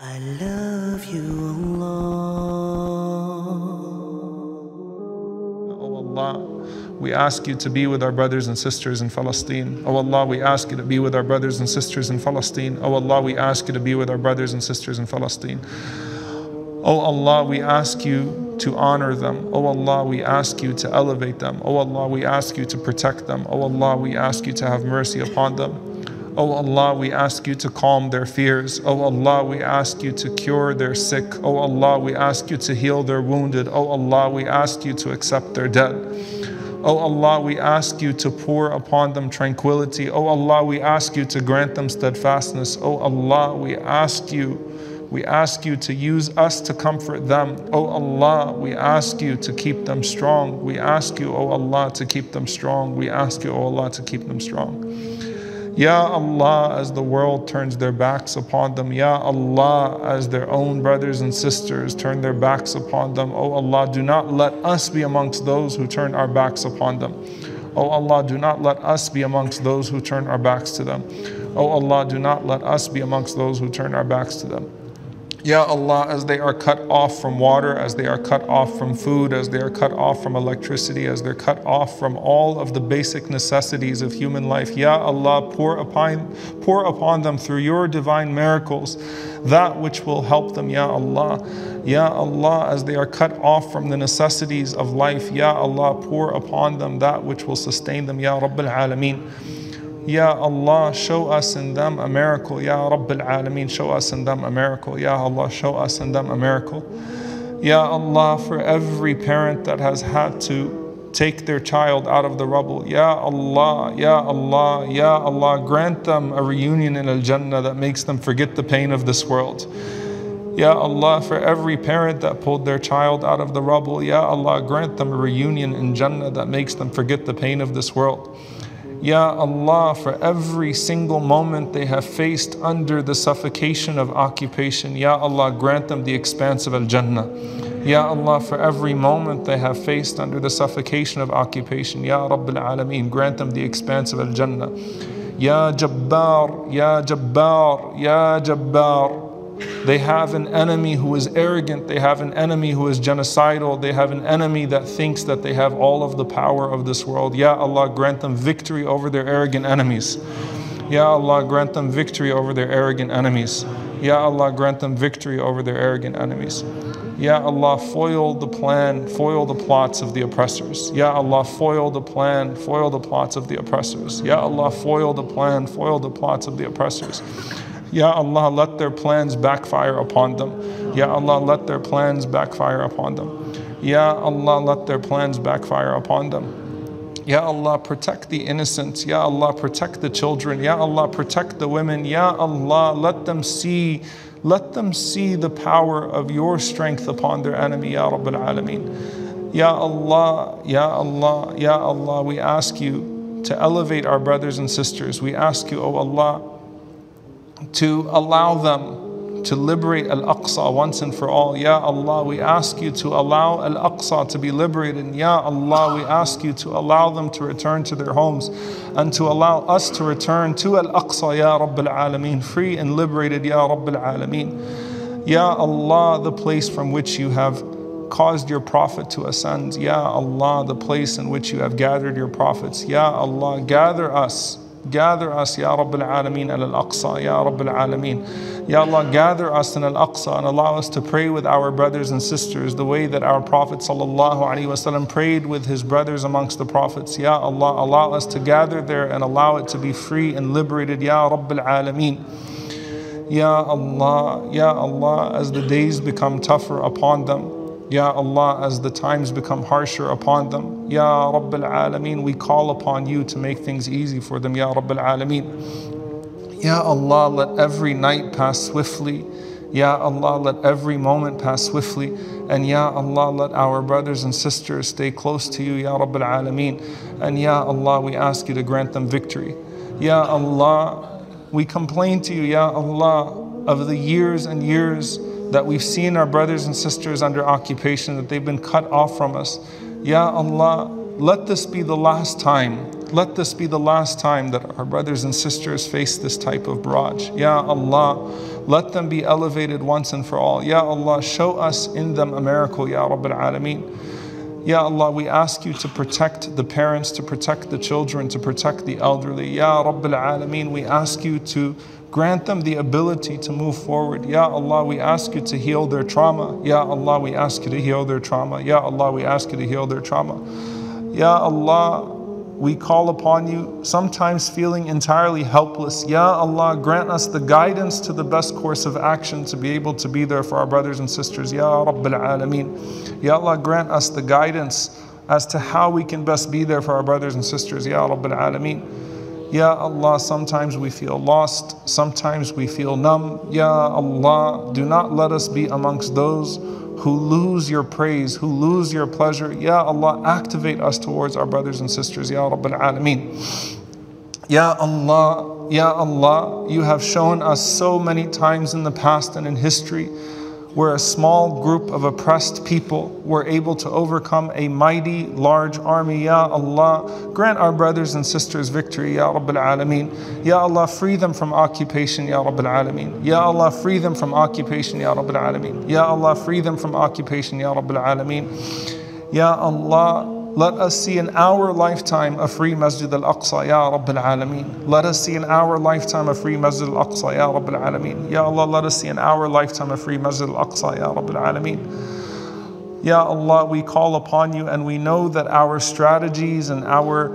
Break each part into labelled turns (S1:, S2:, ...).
S1: I love you, Allah.
S2: Oh Allah, we ask you to be with our brothers and sisters in Palestine. Oh Allah, we ask you to be with our brothers and sisters in Palestine. Oh Allah, we ask you to be with our brothers and sisters in Palestine. Oh Allah, we ask you to honor them. Oh Allah, we ask you to elevate them. Oh Allah, we ask you to protect them. Oh Allah, we ask you to have mercy upon them. Oh Allah, we ask you to calm their fears. Oh Allah, we ask you to cure their sick. Oh Allah, we ask you to heal their wounded. Oh Allah, we ask you to accept their dead. Oh Allah, we ask you to pour upon them tranquility. Oh Allah, we ask you to grant them steadfastness. Oh Allah, we ask you, we ask you to use us to comfort them. Oh Allah, we ask you to keep them strong. We ask you, oh Allah, to keep them strong. We ask you, oh Allah, to keep them strong. Ya Allah, as the world turns their backs upon them. Ya Allah, as their own brothers and sisters turn their backs upon them. Oh Allah, do not let us be amongst those who turn our backs upon them. Oh Allah, do not let us be amongst those who turn our backs to them. Oh Allah, do not let us be amongst those who turn our backs to them. Ya Allah, as they are cut off from water, as they are cut off from food, as they are cut off from electricity, as they're cut off from all of the basic necessities of human life. Ya Allah, pour upon, pour upon them through your divine miracles that which will help them, Ya Allah. Ya Allah, as they are cut off from the necessities of life, Ya Allah, pour upon them that which will sustain them, Ya Rabbil Alameen. Ya Allah, show us in them a miracle. Ya Rabbil Alameen, show us in them a miracle. Ya Allah, show us in them a miracle. Ya Allah, for every parent that has had to take their child out of the rubble. Ya Allah, Ya Allah, Ya Allah, grant them a reunion in Al Jannah that makes them forget the pain of this world. Ya Allah, for every parent that pulled their child out of the rubble, Ya Allah, grant them a reunion in Jannah that makes them forget the pain of this world. Ya Allah, for every single moment they have faced under the suffocation of occupation, Ya Allah, grant them the expanse of Al Jannah. Ya Allah, for every moment they have faced under the suffocation of occupation, Ya Rabbil Alameen, grant them the expanse of Al Jannah. Ya Jabbar, Ya Jabbar, Ya Jabbar. They have an enemy who is arrogant. They have an enemy who is genocidal. They have an enemy that thinks that they have all of the power of this world. Ya Allah, grant them victory over their arrogant enemies. Ya Allah, grant them victory over their arrogant enemies. Ya Allah, grant them victory over their arrogant enemies. Ya Allah, foil the plan, foil the plots of the oppressors. Ya Allah, foil the plan, foil the plots of the oppressors. Ya Allah, foil the plan, foil the plots of the oppressors. Ya Allah, let their plans backfire upon them. Ya Allah, let their plans backfire upon them. Ya Allah, let their plans backfire upon them. Ya Allah, protect the innocent. Ya Allah, protect the children. Ya Allah, protect the women. Ya Allah, let them see, let them see the power of your strength upon their enemy, Ya Rabbil Alameen. Ya Allah, Ya Allah, Ya Allah, we ask you to elevate our brothers and sisters. We ask you, O oh Allah, to allow them to liberate Al Aqsa once and for all. Ya Allah, we ask you to allow Al Aqsa to be liberated. Ya Allah, we ask you to allow them to return to their homes and to allow us to return to Al Aqsa, Ya Rabbil Alameen, free and liberated, Ya Rabbil Alameen. Ya Allah, the place from which you have caused your prophet to ascend. Ya Allah, the place in which you have gathered your prophets. Ya Allah, gather us Gather us, Ya Rabbil Alameen, al Aqsa, Ya Rabbil Alameen. Ya Allah, gather us in Al Aqsa and allow us to pray with our brothers and sisters the way that our Prophet ﷺ prayed with his brothers amongst the prophets. Ya Allah, allow us to gather there and allow it to be free and liberated, Ya Rabbil Alameen. Ya Allah, Ya Allah, as the days become tougher upon them, Ya Allah, as the times become harsher upon them, Ya Rabbil Alameen, we call upon you to make things easy for them, Ya Rabbil Alameen. Ya Allah, let every night pass swiftly. Ya Allah, let every moment pass swiftly. And Ya Allah, let our brothers and sisters stay close to you, Ya Rabbil Alameen. And Ya Allah, we ask you to grant them victory. Ya Allah, we complain to you, Ya Allah, of the years and years that we've seen our brothers and sisters under occupation, that they've been cut off from us. Ya Allah, let this be the last time. Let this be the last time that our brothers and sisters face this type of barrage. Ya Allah, let them be elevated once and for all. Ya Allah, show us in them a miracle, Ya Rabbil Alameen. Ya Allah, we ask you to protect the parents, to protect the children, to protect the elderly. Ya Rabbil Alameen, we ask you to grant them the ability to move forward. Ya Allah, we ask you to heal their trauma. Ya Allah, we ask you to heal their trauma. Ya Allah, we ask you to heal their trauma. Ya Allah, we call upon you, sometimes feeling entirely helpless. Ya Allah, grant us the guidance to the best course of action to be able to be there for our brothers and sisters. Ya Rabbil Alameen. Ya Allah, grant us the guidance as to how we can best be there for our brothers and sisters. Ya Rabbil Alameen. Ya Allah, sometimes we feel lost, sometimes we feel numb. Ya Allah, do not let us be amongst those who lose your praise, who lose your pleasure. Ya Allah, activate us towards our brothers and sisters. Ya Rabbil Alameen. Ya Allah, Ya Allah, you have shown us so many times in the past and in history where a small group of oppressed people were able to overcome a mighty large army. Ya Allah, grant our brothers and sisters victory, Ya Rabbil Alameen. Ya Allah, free them from occupation, Ya Rabbil Alameen. Ya Allah, free them from occupation, Ya Rabbil Alameen. Ya Allah, free them from occupation, Ya Rabbil Alameen. Ya Allah, let us see in our lifetime a free Masjid al Aqsa, Ya Rabbil Alameen. Let us see in our lifetime a free Masjid al Aqsa, Ya Rabbil Alameen. Ya Allah, let us see in our lifetime a free Masjid al Aqsa, Ya Rabbil Alameen. Ya Allah, we call upon you and we know that our strategies and our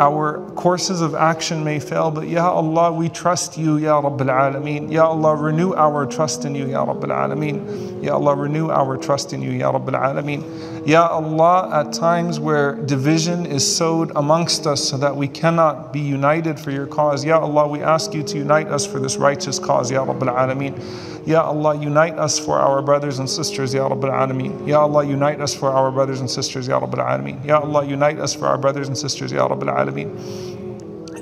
S2: our courses of action may fail, but Ya Allah, we trust you, Ya Rabbil Alameen. Ya Allah, renew our trust in you, Ya Rabbil Alameen. Ya Allah, renew our trust in you, Ya Rabbil Alameen. Ya Allah, at times where division is sowed amongst us so that we cannot be united for your cause, Ya Allah, we ask you to unite us for this righteous cause, Ya Rabbil Alameen. Ya Allah, unite us for our brothers and sisters, Ya Rabbil Alameen. Ya Allah, unite us for our brothers and sisters, Ya Rabbil Alameen. Ya Allah, unite us for our brothers and sisters, Ya Rabbil Alameen.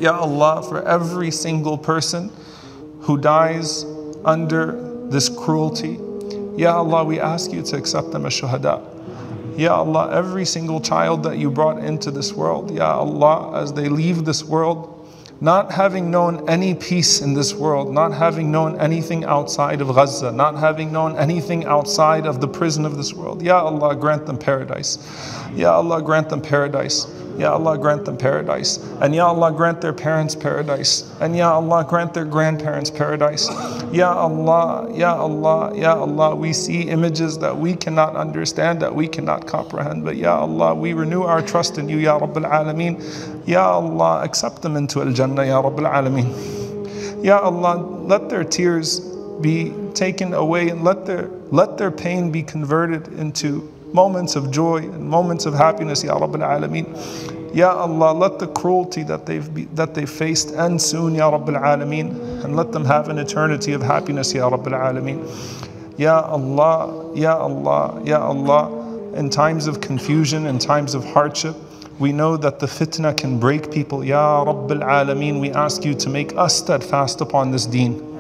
S2: Ya Allah, for every single person who dies under this cruelty, Ya Allah, we ask you to accept them as shuhada. Ya Allah, every single child that you brought into this world, Ya Allah, as they leave this world, not having known any peace in this world, not having known anything outside of Gaza, not having known anything outside of the prison of this world. Ya Allah, grant them paradise. Ya Allah, grant them paradise. Ya Allah, grant them paradise. And Ya Allah, grant their parents paradise. And Ya Allah, grant their grandparents paradise. Ya Allah, Ya Allah, Ya Allah, we see images that we cannot understand, that we cannot comprehend. But Ya Allah, we renew our trust in you, Ya Rabbil Alameen. Ya Allah, accept them into Al Jannah, Ya Rabbil Alameen. Ya Allah, let their tears be taken away and let their, let their pain be converted into moments of joy and moments of happiness, Ya Rabbil Alameen. Ya Allah, let the cruelty that they've, be, that they've faced end soon, Ya Rabbil Alameen, and let them have an eternity of happiness, Ya Rabbil Alameen. Ya Allah, Ya Allah, Ya Allah, in times of confusion, in times of hardship, we know that the fitna can break people. Ya Rabbil Alameen, we ask you to make us steadfast upon this deen.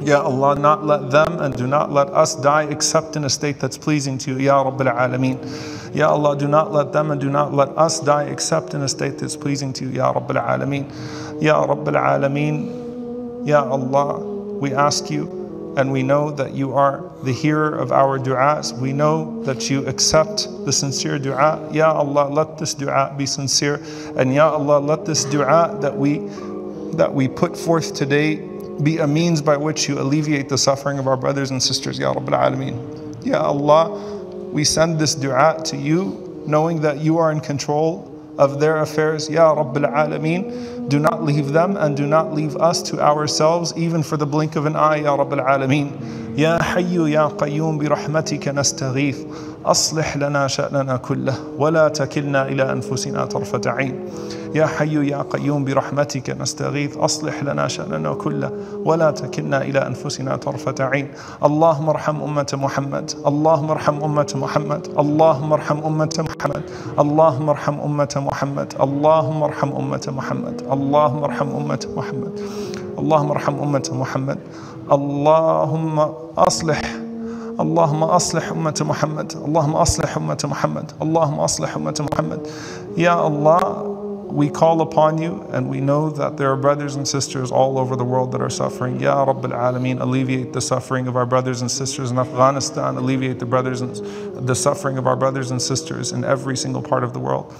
S2: Ya Allah, not let them and do not let us die except in a state that's pleasing to you, Ya Rabbil Alameen. Ya Allah, do not let them and do not let us die except in a state that's pleasing to you, Ya Rabbil Alameen. Ya Rabbil Alameen, Ya Allah, we ask you and we know that you are the hearer of our du'as. We know that you accept the sincere dua. Ya Allah, let this dua be sincere. And Ya Allah, let this dua that we that we put forth today be a means by which you alleviate the suffering of our brothers and sisters, Ya Rabbil Alameen. Ya Allah, we send this dua to you, knowing that you are in control of their affairs. Ya Rabbil Alameen, do not leave them and do not leave us to ourselves, even for the blink of an eye, Ya Rabbil Alameen. Ya Hayyu Ya Qayyum bi rahmatika nastaghith. أصلح لنا شأننا كله ولا تكلنا إلى أنفسنا طرفة عين. يا حي يا قيوم برحمتك نستغيث. أصلح لنا شأننا كله ولا تكلنا إلى أنفسنا طرفة عين. اللهم ارحم أمة محمد اللهم ارحم أمة محمد اللهم ارحم أمة محمد اللهم ارحم أمة محمد اللهم ارحم أمة محمد اللهم ارحم أمة محمد اللهم ارحم أمة محمد. اللهم أصلح اللهم أصلح أمة محمد اللهم أصلح أمة محمد اللهم أصلح أمة محمد Ya Allah we call upon you and we know that there are brothers and sisters all over the world that are suffering. Ya Rabb al Alameen, alleviate the suffering of our brothers and sisters in Afghanistan, alleviate the brothers and the suffering of our brothers and sisters in every single part of the world.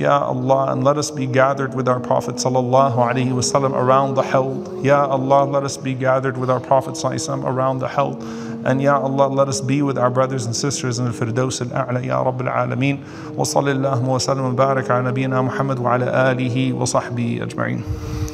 S2: Ya Allah, and let us be gathered with our Prophet wasallam around the Hawd. Ya Allah, let us be gathered with our Prophet sallallahu around the Hawd. And Ya Allah, let us be with our brothers and sisters in the Firdaus al-A'la, Ya Rabbil Alameen. Wa sallallahu wa sallam wa barak ala nabiyyina Muhammad wa ala alihi wa sahbihi ajma'in.